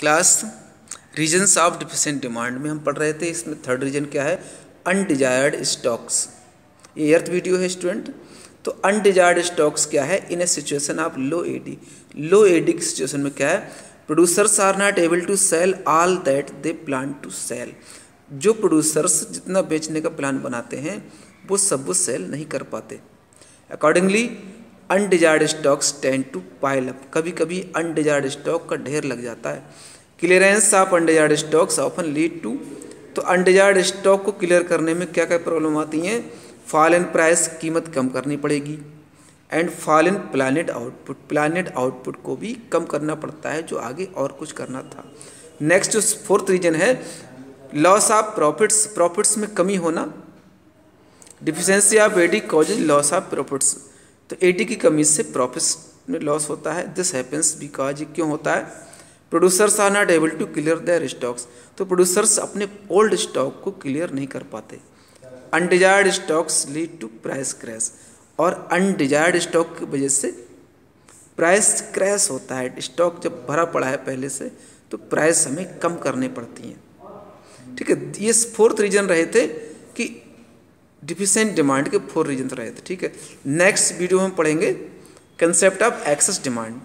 Class reasons of deficient demand में हम पढ़ रहे थे, इसमें थर्ड रीजन क्या है? अनडिजायर्ड स्टॉक्स ये अर्थ वीडियो है स्टूडेंट तो अनडिजायर्ड स्टॉक्स क्या है? In a situation of low AD low AD की सिचुएशन में क्या है? Producers are not able to sell all that they plan to sell जो प्रोड्यूसर्स जितना बेचने का प्लान बनाते हैं, वो सब वो सेल नहीं कर पाते. Accordingly undesired stocks tend to pile up कभी कभी अनडिजायर्ड स्टॉक का ढेर लग जाता है। Clearance of undesired stocks often lead to तो अनडिजायर्ड स्टॉक को क्लियर करने में क्या क्या प्रॉब्लम आती हैं? फॉल इन प्राइस कीमत कम करनी पड़ेगी। And fall in planned output planned output को भी कम करना पड़ता है, जो आगे और कुछ करना था। नेक्स्ट जो फोर्थ रीजन है लॉस ऑफ़ प्रॉफिट्स प्रॉफिट्स में कमी होना। Deficiency of AD causes loss of profits तो एडी की कमी से प्रॉफिट में लॉस होता है। दिस हैपन्स बिकॉज़ क्यों होता है? Producers are not able to clear their stocks तो प्रोड्यूसर्स अपने ओल्ड स्टॉक को क्लियर नहीं कर पाते। Undesired stocks lead to price crash और अनडिजायर्ड स्टॉक की वजह से प्राइस क्रैश होता है। स्टॉक जब भरा पड़ा है पहले से तो प्राइस हमें कम करने पड़ती हैं। ठीक है, ये फोर्थ रीजन रहे थे कि डिफिशेंट डिमांड के फोर रीजन रहे थे ठीक है? नेक्स्ट वीडियो में पढ़ेंगे कंसेप्ट ऑफ़ एक्सेस डिमांड